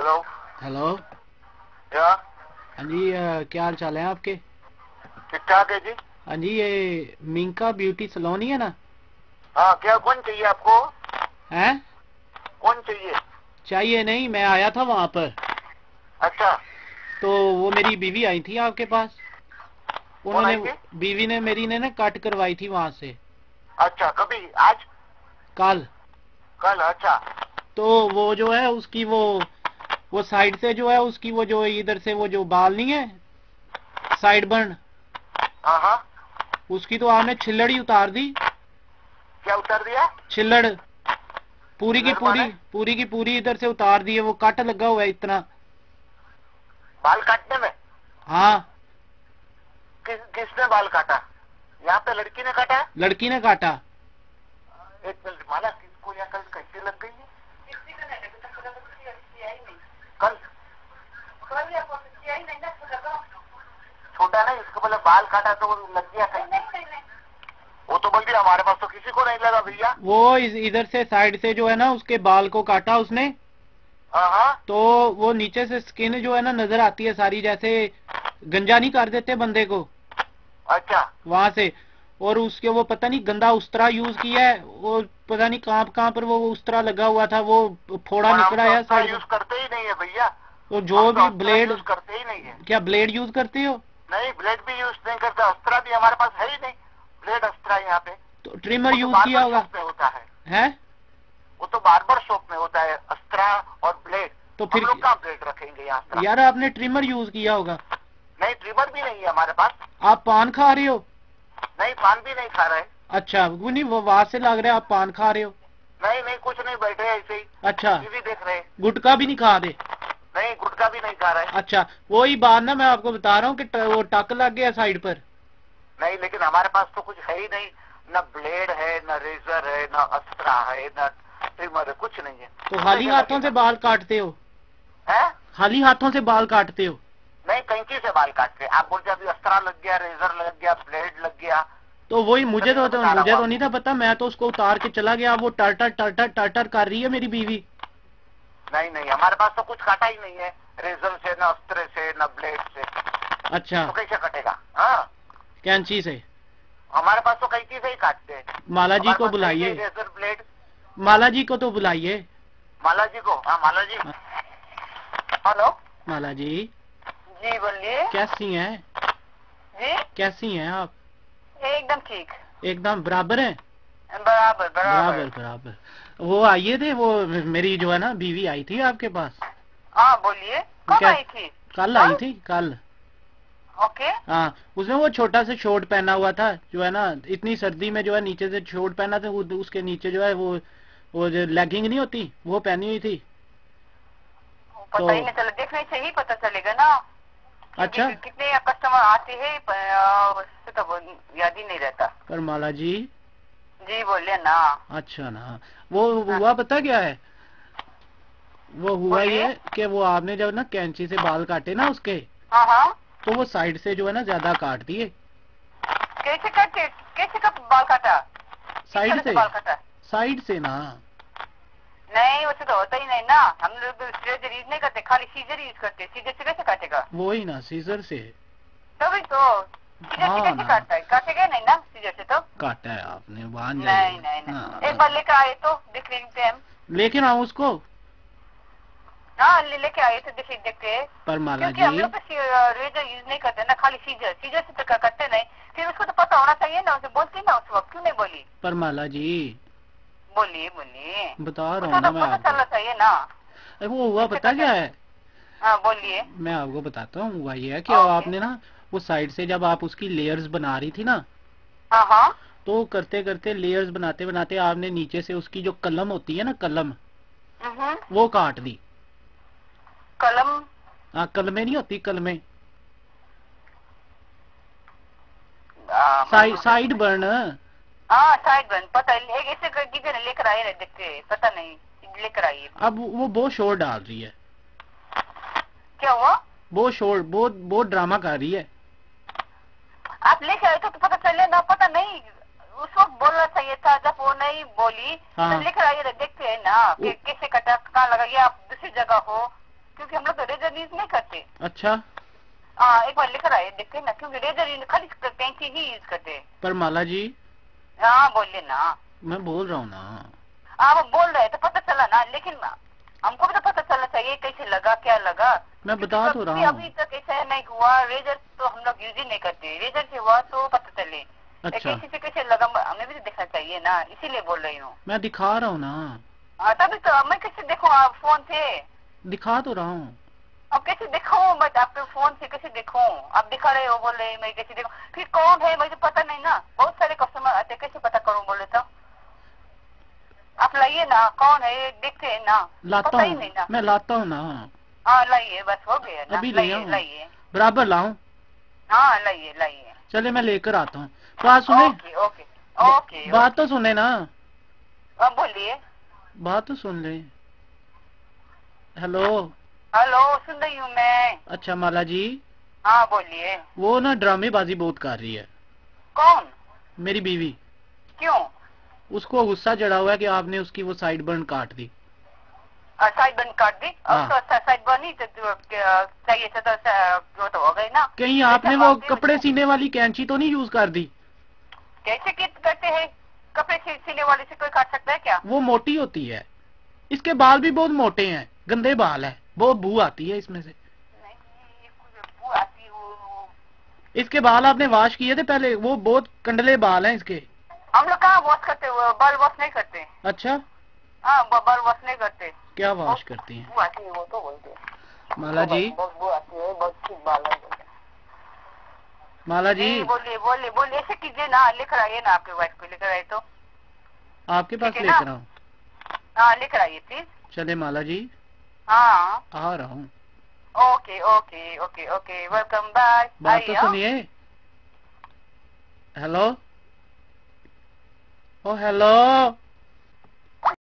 Hello. Hello. क्या हाँ जी क्या हाल चाल है आपके? ठीक ठाक है जी। हाँ जी ये मिंका ब्यूटी सलोन ही है ना? हाँ क्या कौन चाहिए आपको? हैं? कौन चाहिए? चाहिए नहीं मैं आया था वहाँ पर। अच्छा। तो वो मेरी बीवी आई थी आपके पास? उन्होंने बीवी ने मेरी ने ना कट करवाई थी वहाँ से। अच्छा कभी? आज? कल। कल अच्छा। तो वो जो है उसकी वो वो साइड से जो है उसकी वो जो इधर से वो जो बाल नहीं है साइड बर्न। हाँ हाँ। उसकी तो आपने छिल्लड़ ही उतार दी। क्या उतार दिया? छिल्लड़। पूरी की पूरी पूरी की पूरी इधर से उतार दी है वो कट लगा हुआ है इतना। बाल काटने में? हाँ। किस किसने बाल काटा? यहाँ पे लड़की ने काटा? लड़की ने काटा एक मिनट माला किसको यहाँ कल कैसे लग गई है कल नहीं इसको बोले बाल काटा तो लग गया कहीं वो तो बोल दिया हमारे पास तो किसी को नहीं लगा भैया। वो इधर से साइड से जो है ना उसके बाल को काटा उसने। हाँ हाँ। तो वो नीचे से स्किन जो है ना नज़र आती है सारी जैसे गंजा नहीं कर देते बंदे को। अच्छा। वहाँ से। और उसके वो पता नहीं गंदा उस्तरा यूज़ किया है वो पता नहीं कहाँ कहाँ पर वो उस्तरा लगा हुआ था वो फोड़ा निकला तो है यूज़ करते ही नहीं है भैया। तो जो तो भी ब्लेड यूज़ करते ही नहीं है। क्या ब्लेड यूज़ करते हो? नहीं ब्लेड भी यूज़ नहीं करते अस्त्रा भी हमारे पास है ही नहीं। ब्लेड अस्त्रा यहाँ पे। तो ट्रिमर तो यूज़ किया होगा। होता है। है? वो तो बार्बर शॉप में होता है अस्त्रा और ब्लेड। तो फिर लोग ब्लेड रखेंगे यहाँ यार आपने ट्रिमर यूज़ किया होगा। नहीं ट्रिमर भी नहीं है हमारे पास। आप पान खा रहे हो? नहीं पान भी नहीं खा रहे। अच्छा वो नहीं वो वहाँ से लग रहा है आप पान खा रहे हो। नहीं नहीं कुछ नहीं बैठे ऐसे ही। अच्छा। देख रहे गुटका भी नहीं खा रहे। नहीं गुटका भी नहीं खा रहे अच्छा वही बात ना मैं आपको बता रहा हूँ कि वो टक लग गया साइड पर। नहीं लेकिन हमारे पास तो कुछ है ही नहीं। न ब्लेड है न रेजर है न अस्त्रा है न ट्रिमर है कुछ नहीं है। तो खाली हाथों से बाल काटते हो? है? खाली हाथों से बाल काटते हो? नहीं कैंची से बाल काटते आप बोलते अभी अस्त्रा लग गया रेजर लग गया ब्लेड लग गया। तो वही मुझे तो, तो मुझे तो नहीं था पता मैं तो उसको उतार के चला गया। वो टर्टर टर्टर टर्टर कर रही है मेरी बीवी। नहीं नहीं हमारे पास तो कुछ काटा ही नहीं है। रेजर से न अस्त्र से न ब्लेड से। अच्छा। तो कैसे कटेगा? हाँ। कैंची से हमारे पास तो कैंची से ही काटते हैं। माला जी को बुलाइए। Razor blade. माला जी को तो बुलाइए। माला जी को? हाँ माला जी हेलो। माला जी जी बोलिए। कैसी हैं? जी। कैसी हैं आप? एकदम ठीक। एकदम बराबर हैं? बराबर बराबर। बराबर बराबर। वो आइए थे वो मेरी जो है ना बीवी आई थी आपके पास? हाँ बोलिए। कब आई थी? कल आई थी कल? ओके। हाँ उसने वो छोटा सा शॉर्ट पहना हुआ था जो है ना इतनी सर्दी में जो है नीचे से शॉर्ट पहना था उसके नीचे जो है वो वो जो लेगिंग नहीं होती वो पहनी हुई थी। पता तो- ही नहीं चला देखने से ही पता चलेगा ना। अच्छा। कि- कितने कस्टमर आते हैं तो याद ही नहीं रहता। पर माला जी जी बोलिए ना। अच्छा ना। वो हुआ पता क्या है? वो हुआ ये कि वो आपने जब ना कैंची से बाल काटे ना उसके हाँ हाँ। तो वो साइड से जो है ना ज़्यादा काट दिए। कैसे काटे? कैसे कब बाल काटा? साइड से बाल काटा? साइड से ना। नहीं वैसे तो होता ही नहीं ना। हम लोग रेजर यूज़ नहीं करते खाली सीजर यूज़ करते सीजर से कैसे काटेगा? वो ही ना सीजर से। तभी तो। हाँ कैसे है? काटेगा नहीं ना सीजर से तो? काटा है आपने बाँध नहीं नहीं नहीं। एक बार लेकर आए तो देख लेते हम। लेकिन उसको। हाँ लेके आए तो देखते पर माला क्योंकि हम लोग तो रेजर यूज़ नहीं करते ना खाली सीजर सीजर से तो करते नहीं। फिर उसको तो पता होना चाहिए ना उसे बोलती ना उस वक्त क्यों नहीं बोली? पर माला जी। बोलिए बोलिए। बता रहा हूँ ना तो मैं चलना चाहिए ना। वो हुआ पता क्या है? हाँ बोलिए। मैं आपको बताता हूँ हुआ ये है कि आपने ना वो साइड से जब आप उसकी लेयर्स बना रही थी ना हाँ हाँ। तो करते करते लेयर्स बनाते बनाते आपने नीचे से उसकी जो कलम होती है ना कलम हम्म, वो काट दी। कलम? हाँ कलमे नहीं होती कलमे। Side side burn. हाँ साइड बन पता है एक ऐसे लेकर आइए ना देखते पता नहीं लेकर आइए अब वो बहुत शोर डाल रही है। क्या हुआ? बहुत शोर बहुत बहुत ड्रामा कर रही है। आप लेके आए तो, तो पता चले ना पता नहीं उस वक्त बोलना चाहिए था जब वो नहीं बोली हाँ। तो लेकर आइए देखते हैं ना कि कैसे कटा कहाँ लगा ये आप दूसरी जगह हो क्योंकि हम लोग तो रेजर यूज़ नहीं करते। अच्छा। हाँ एक बार लेकर आए देखते ना क्योंकि रेजर यूज़ खाली कैंची ही यूज़ करते हैं। पर माला जी हाँ बोलिए ना। मैं बोल रहा हूँ ना। हाँ वो बोल रहे हैं, तो पता चला ना लेकिन हमको भी तो पता चलना चाहिए कैसे लगा क्या लगा। मैं बता तो रहा अभी तक ऐसा नहीं हुआ। रेजर तो हम लोग यूज़ ही नहीं करते। रेजर से हुआ तो पता चले। अच्छा। कैसे से कैसे लगा हमें भी तो देखना चाहिए ना इसीलिए बोल रही हूँ। मैं दिखा रहा हूँ ना। हाँ, तभी तो मैं कैसे देखूँ आप फ़ोन से? दिखा तो रहा हूँ। अब कैसे देखूँ? मैं आपके फ़ोन से कैसे देखूँ? आप दिखा रहे हो बोले मैं कैसे देखूँ? फिर कौन है? मुझे पता नहीं ना। बहुत सारे कस्टमर आते कैसे पता करूँ बोले तो? आप लाइए ना कौन है? देखते हैं ना। लाता ही हूँ। नहीं ना। मैं लाता हूँ ना। हाँ लाइए बस हो गया ना अभी ले लाइए बराबर लाऊं? हाँ लाइए लाइए। चले मैं लेकर आता हूँ। बात सुने? ओके ओके ओके बात तो सुने ना। अब बोलिए। बात तो सुन ले। हेलो। हेलो सुन रही हूँ मैं। अच्छा माला जी हाँ बोलिए। वो ना ड्रामेबाजी बहुत कर रही है। कौन? मेरी बीवी। क्यों? उसको गुस्सा चढ़ा हुआ है कि आपने उसकी वो साइड बर्न काट दी। साइड कर दी हाँ। तो साइड बंद तो चाहिए तो वो तो हो गई ना कहीं आपने वो कपड़े सीने वाली कैंची तो नहीं यूज़ कर दी कैसे करते हैं कपड़े सी- सिले वाले से कोई काट सकता है क्या वो मोटी होती है। इसके बाल भी बहुत मोटे हैं गंदे बाल है बहुत बू आती है इसमें से। इसके बाल आपने वॉश किए थे पहले? वो बहुत कंडले बाल हैं इसके। हम लोग कहाँ वॉश करते हो बाल वॉश नहीं करते। अच्छा? हाँ ब- बाल वॉश नहीं करते। क्या वॉश करती हैं? है वो तो बोलते माला जी है है हैं। माला जी बोलिए बोलिए बोलिए ऐसे कीजिए ना लेकर आइए ना आपके वाइफ को लेकर आइए तो। आपके पास है ना? लेकर आऊँ। हाँ लेकर आइए प्लीज़ चले माला जी हाँ। आ रहा हूँ। Okay okay okay okay welcome bye बात तो सुनिए। हेलो ओ हेलो